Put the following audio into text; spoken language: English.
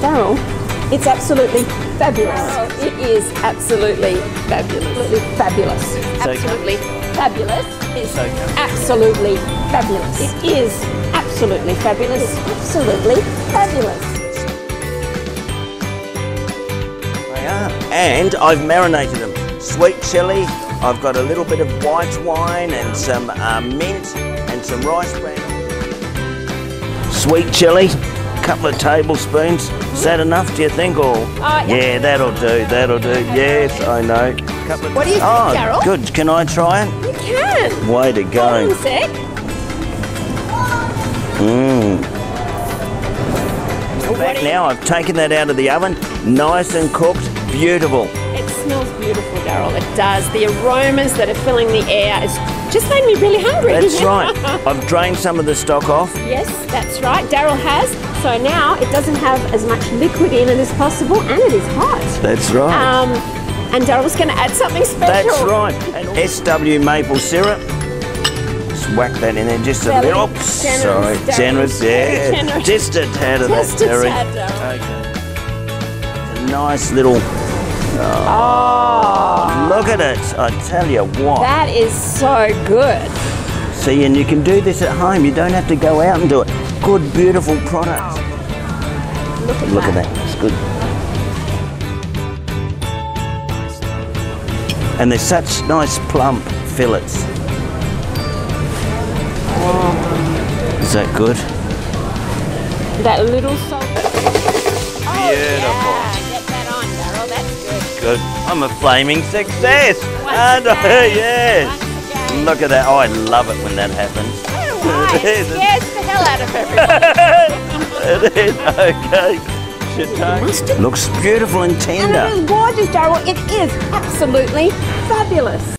Daryl, it's absolutely fabulous. It is absolutely fabulous. Absolutely fabulous. Absolutely fabulous. It's absolutely fabulous. It is absolutely fabulous. It's absolutely fabulous. They are. And I've marinated them. Sweet chili, I've got a little bit of white wine and some uh, mint and some rice bran. Sweet chili, couple of tablespoons. Is that enough, do you think? Or Uh, yeah. yeah, that'll do. That'll do. Yes, I know. What do you think, oh, Daryl? good. Can I try it? You can. Way to go. Hold on a sec. Mmm. Back now, I've taken that out of the oven. Nice and cooked. Beautiful. It smells beautiful, Daryl. It does. The aromas that are filling the air is just made me really hungry. That's right. I've drained some of the stock off. Yes, that's right. Daryl has. So now it doesn't have as much liquid in it as possible, and it is hot. That's right. Um, and Daryl's going to add something special. That's right. And SW maple syrup. Just whack that in there just a Fairly little. generous, Sorry, generous. Yeah, generous. just a tad of Just that, a Darryl. Okay. A nice little. Oh, Look at it! I tell you what. that is so good. See, and you can do this at home. You don't have to go out and do it. Good, beautiful product. Look at Look that. at that. It's good. And they're such nice plump fillets. Is that good? That little salt. Oh, Beautiful. Yeah, get that on, Daryl. That's good. Good. I'm a flaming success. Once I? again. yes. Look at that. Oh, I love it when that happens. Why? It It is. scares the hell out of everybody. it is. Okay. Looks beautiful and and tender. it is gorgeous, Daryl. It is absolutely fabulous.